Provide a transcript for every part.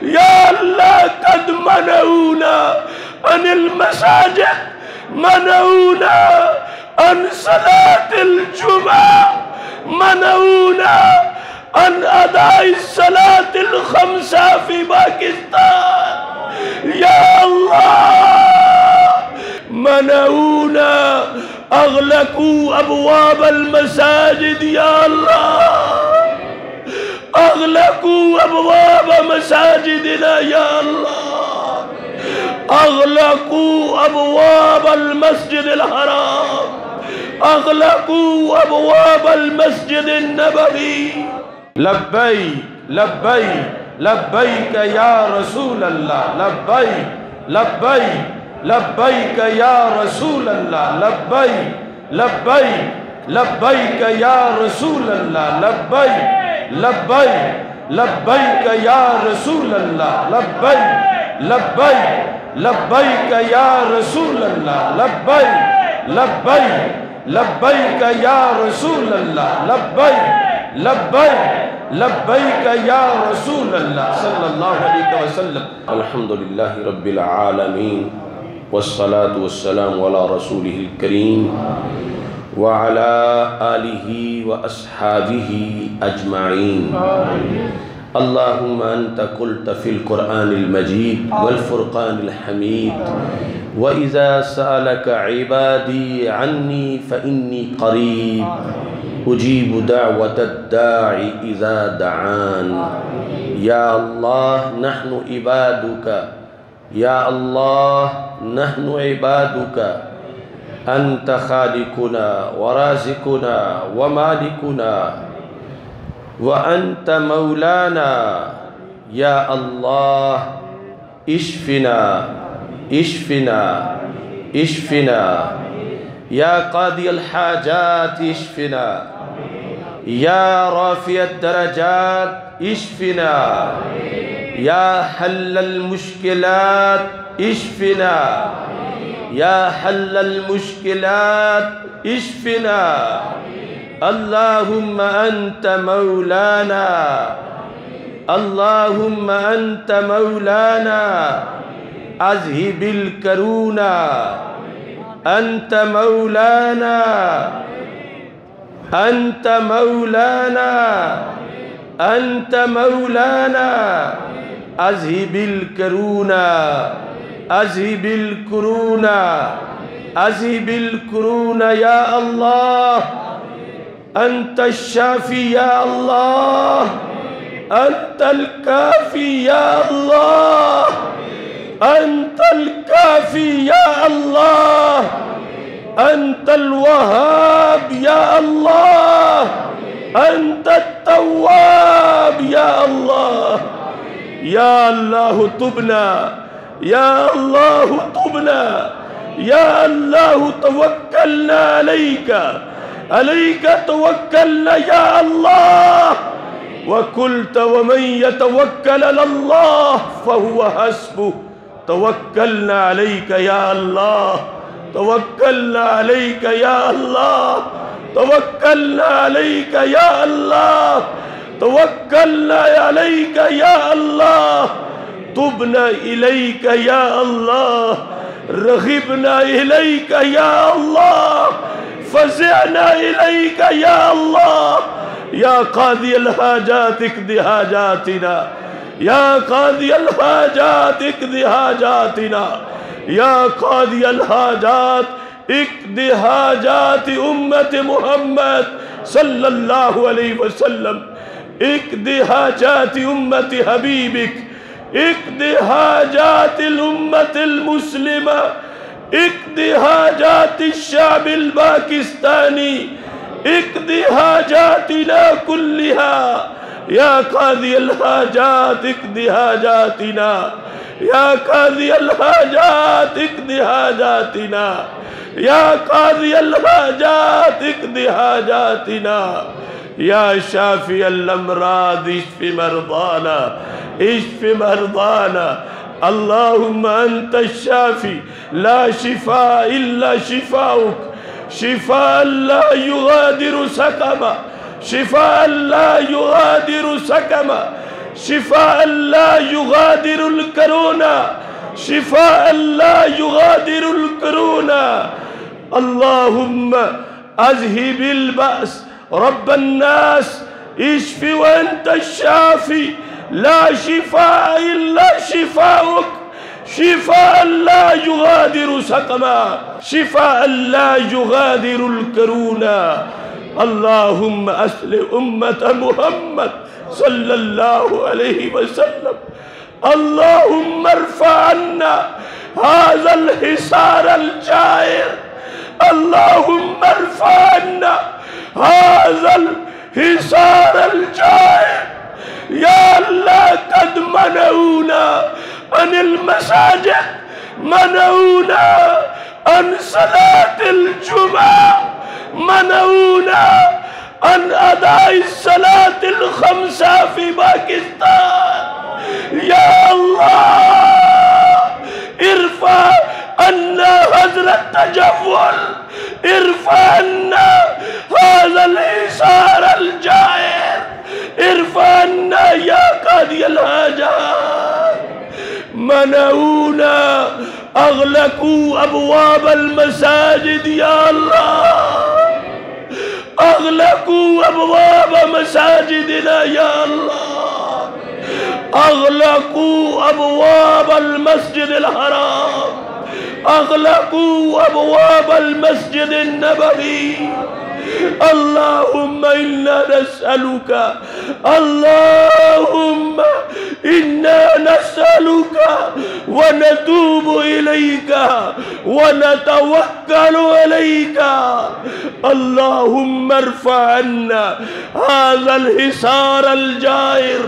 يا الله قد منعونا عن المساجد منعونا عن صلاة الجمعة منعونا عن أداء الصلاة الخمسة في باكستان. يا الله منعونا أغلقوا أبواب المساجد يا الله أغلقوا أبواب مساجدنا يا الله. أغلقوا أبواب المسجد الحرام. أغلقوا أبواب المسجد النبوي. لبيك لبيك لبيك يا رسول الله. لبيك لبيك لبيك يا رسول الله. لبيك لبيك لبيك يا رسول الله. لبيك لبيك لبيك يا رسول الله لبيك لبيك لبيك يا رسول الله لبيك لبيك لبيك يا رسول الله لبيك لبيك لبيك يا رسول الله صلى الله عليه وسلم. الحمد لله رب العالمين والصلاة والسلام على رسوله الكريم وعلى آله وأصحابه أجمعين. اللهم أنت قلت في القرآن المجيد والفرقان الحميد. وإذا سألك عبادي عني فإني قريب. أجيب دعوة الداعي إذا دعان. يا الله نحن عبادك. يا الله نحن عبادك. أنت خالقنا ورازقنا ومالكنا وأنت مولانا. يا الله اشفنا اشفنا اشفنا. يا قاضي الحاجات اشفنا. يا رافع الدرجات اشفنا. يا حل المشكلات اشفنا. يا حل المشكلات اشفنا. اللهم أنت مولانا. اللهم أنت مولانا. أذهب الكرونا. أنت مولانا. أنت مولانا. أنت مولانا. أذهب الكرونا. أذهب الكرونا أذهب الكرونا يا الله. أنت الشافي يا الله. أنت الكافي يا الله. أنت الكافي يا الله. أنت الوهاب يا الله. أنت التواب يا الله. يا الله تبنا يا الله تبنا يا الله توكلنا عليك عليك توكلنا يا الله. وقلت ومن يتوكل على الله فهو حسبه. توكلنا عليك يا الله توكلنا عليك يا الله توكلنا عليك يا الله توكلنا عليك يا الله. تبنا الیک یا اللہ رغبنا الیک یا اللہ فزعنا الیک یا اللہ یا قاضی الحاجات اقضی حاجاتنا یا قاضی الحاجات اقضی حاجاتنا یا قاضی الحاجات اقضی حاجات امت محمد صلی اللہ علیہ وسلم اقضی حاجات امت حبیبک اقضي حاجات الأمة المسلمة اقضي حاجات الشعب الباكستاني اقضي حاجاتنا كلها. يا قاضي الحاجات اقضي حاجاتنا يا قاضي الحاجات اقضي حاجاتنا يا قاضي الحاجات اقضي حاجاتنا يا شافي الأمراض اشف مرضانا اشف مرضانا. اللهم أنت الشافي لا شفاء إلا شفاؤك. شفاء لا يغادر سقما. شفاء لا يغادر سقما. شفاء لا يغادر الكورونا. شفاء لا يغادر الكورونا. اللهم أذهب البأس. رب الناس اشف وأنت الشافي. لا شفاء إلا شفاؤك. شفاء لا يغادر سقما. شفاء لا يغادر الكرونا. اللهم أسل أمة محمد صلى الله عليه وسلم. اللهم ارفع عنا هذا الحصار الجائر. اللهم ارفع عنا هذا الحصار الجائر يا الله قد منعونا عن المساجد منعونا عن صلاة الجمعة منعونا عن أداء الصلاة الخمسة في باكستان. يا الله ارفع عنا هذا التجول ارفع عنا هذا الحصار الجائر. ارفع عنا يا قاضي الحاجات. منعونا أغلقوا أبواب المساجد يا الله. أغلقوا أبواب مساجدنا يا الله. أغلقوا أبواب المسجد الحرام. أغلقوا أبواب المسجد النبوي. اللهم إنا نسألك اللهم إنا نسألك ونتوب إليك ونتوكل عليك اللهم ارفع عنا هذا الحصار الجائر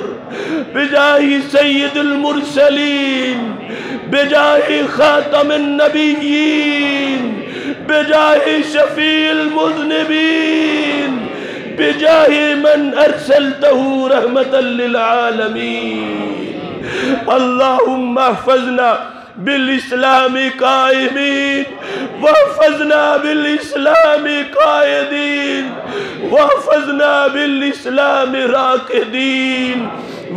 بجاه سيد المرسلين بجاه خاتم النبيين بجاه شفيع المذنبين بجاہ من ارسلته رحمتا للعالمین اللہم احفظنا بالاسلام قائمین وحفظنا بالاسلام قائدین وحفظنا بالاسلام راکدین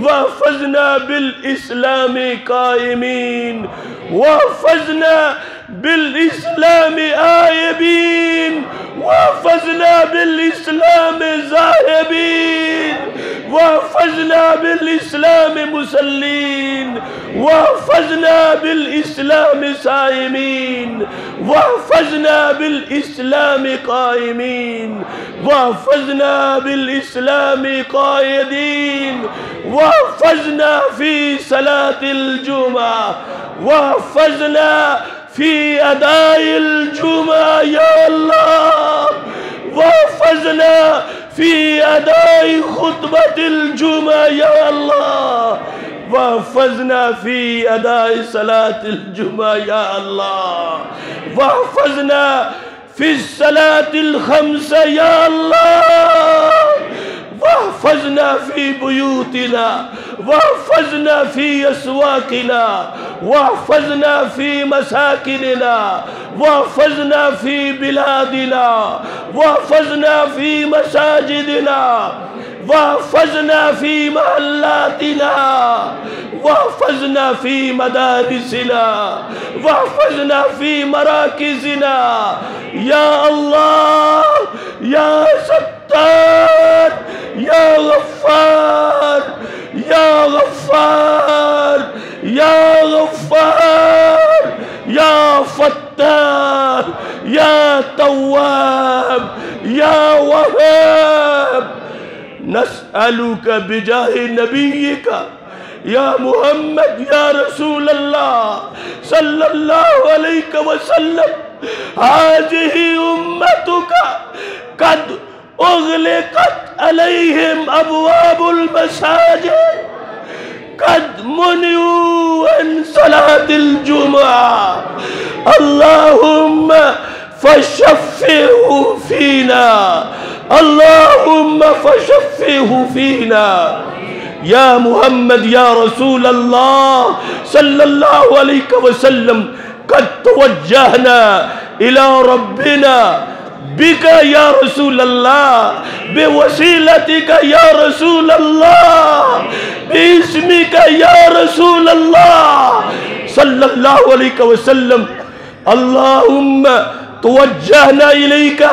وحفظنا بالاسلام قائمین وحفظنا بالاسلام قائمین بالإسلام آيبين واحفظنا بالإسلام ذاهبين واحفظنا بالإسلام مسلين واحفظنا بالإسلام صائمين واحفظنا بالإسلام قائمين واحفظنا بالإسلام قائدين واحفظنا في صلاة الجمعة واحفظنا في أداء الجمعة يا الله. واحفظنا في أداء خطبة الجمعة يا الله. واحفظنا في أداء صلاة الجمعة يا الله. واحفظنا في الصلاة الخمسة يا الله. واحفظنا في بيوتنا. واحفظنا في أسواقنا واحفظنا في مساكننا واحفظنا في بلادنا واحفظنا في مساجدنا. واحفظنا في محلاتنا واحفظنا في مدارسنا واحفظنا في مراكزنا. يا الله يا ستار يا غفار يا غفار يا غفار يا فتار يا تواب يا وهاب نسألك بجاه نبيك. يا محمد يا رسول الله صلى الله عليه وسلم. هذه أمتك قد أغلقت عليهم أبواب المساجد. قد منعوا عن صلاة الجمعة. اللهم فشفه فينا. اللهم فشفه فينا. يا محمد يا رسول الله صلى الله عليه وسلم قد توجهنا إلى ربنا بك يا رسول الله بوسيلتك يا رسول الله باسمك يا رسول الله صلى الله عليه وسلم. اللهم توجهنا إليك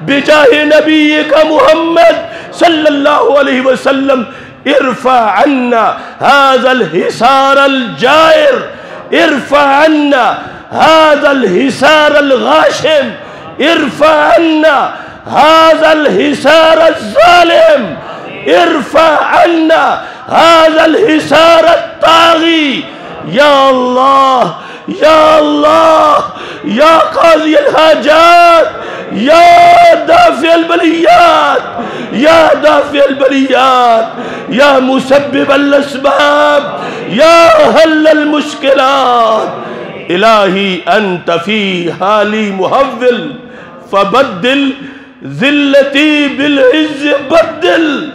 بجاه نبيك محمد صلى الله عليه وسلم. ارفع عنا هذا الحصار الجائر ارفع عنا هذا الحصار الغاشم ارفع عنا هذا الحصار الظالم ارفع عنا هذا الحصار الطاغي. يا الله يا الله يا قاضي الحاجات يا دافع البليات يا دافع البليات يا مسبب الأسباب يا هل المشكلات. إلهي أنت في حالي مهول فبدل ذلتي بالعز بدل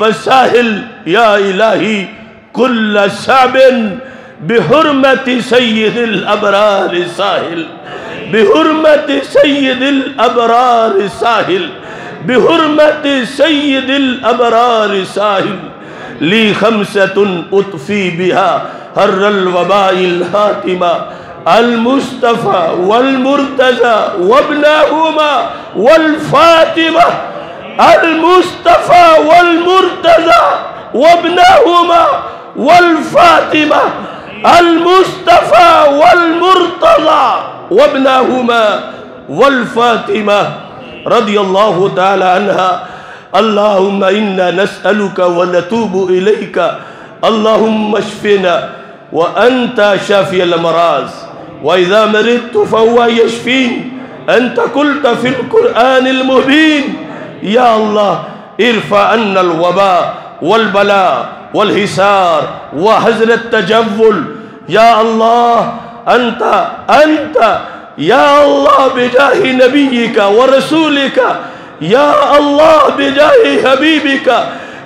فساهل يا إلهي كل صعب بحرمة سيد الأبرار ساهل. بحرمة سيد الأبرار ساهل. بحرمة سيد الأبرار ساهل. لي خمسة أطفي بها هر الوباء الهاتمة. المصطفى والمرتزى وابناهما والفاطمة. المصطفى والمرتزى وابناهما والفاطمة. المصطفى والمرتضى وابناهما والفاطمة رضي الله تعالى عنها. اللهم إنا نسألك ونتوب إليك. اللهم اشفنا وأنت شافي الأمراض وإذا مرضت فهو يشفين. أنت قلت في القرآن المبين. يا الله ارفع عنا الوباء والبلاء. والحسار وحزن التجول. يا الله أنت أنت يا الله بجاه نبيك ورسولك. يا الله بجاه حبيبك.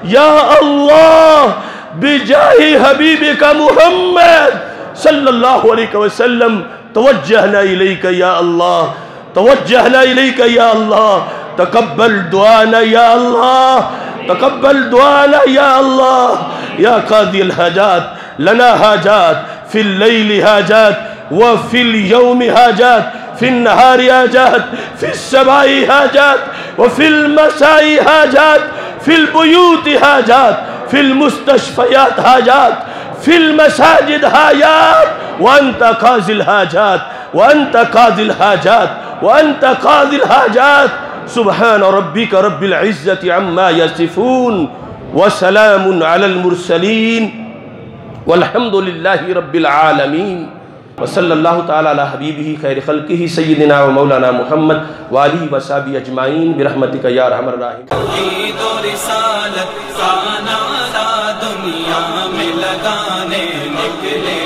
يا الله بجاه حبيبك محمد صلى الله عليه وسلم. توجهنا إليك يا الله توجهنا إليك يا الله. تقبل دعانا يا الله. تقبل دعانا يا الله. يا قاضي الحاجات لنا حاجات. في الليل حاجات وفي اليوم حاجات. في النهار حاجات في السماء حاجات وفي المساء حاجات. في البيوت حاجات في المستشفيات حاجات. في المساجد حاجات. وأنت قاضي الحاجات وأنت قاضي الحاجات وأنت قاضي الحاجات. سبحان ربك رب العزة عما يصفون وسلام على المرسلين والحمد لله رب العالمين وصلی اللہ تعالیٰ علی حبیبہ خیر خلقہ سیدنا و مولانا محمد والی و صحابی اجمعین برحمتک یا رحم الراحم توحید و رسالت کا نعرہ دنیا میں لگانے نکلے